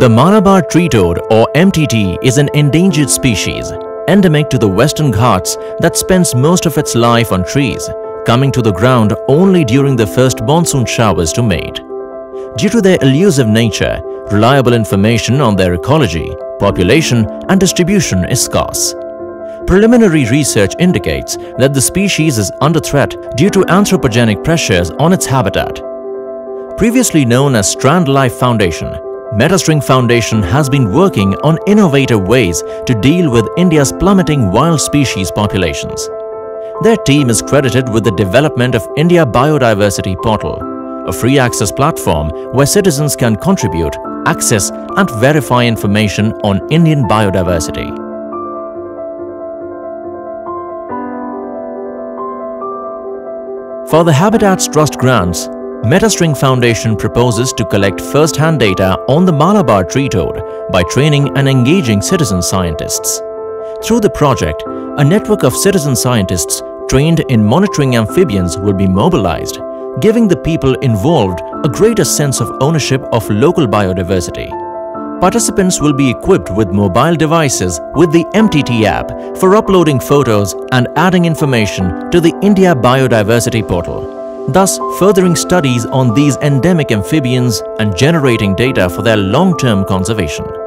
The Malabar tree toad or MTT is an endangered species endemic to the Western Ghats that spends most of its life on trees, coming to the ground only during the first monsoon showers to mate. Due to their elusive nature, reliable information on their ecology, population and distribution is scarce. Preliminary research indicates that the species is under threat due to anthropogenic pressures on its habitat. Previously known as Strand Life Foundation, Metastring Foundation has been working on innovative ways to deal with India's plummeting wild species populations. Their team is credited with the development of India Biodiversity Portal, a free access platform where citizens can contribute, access and verify information on Indian biodiversity. For the Habitats Trust grants, Metastring Foundation proposes to collect first-hand data on the Malabar tree toad by training and engaging citizen scientists. Through the project, a network of citizen scientists trained in monitoring amphibians will be mobilized, giving the people involved a greater sense of ownership of local biodiversity. Participants will be equipped with mobile devices with the MTT app for uploading photos and adding information to the India Biodiversity Portal thus furthering studies on these endemic amphibians and generating data for their long-term conservation.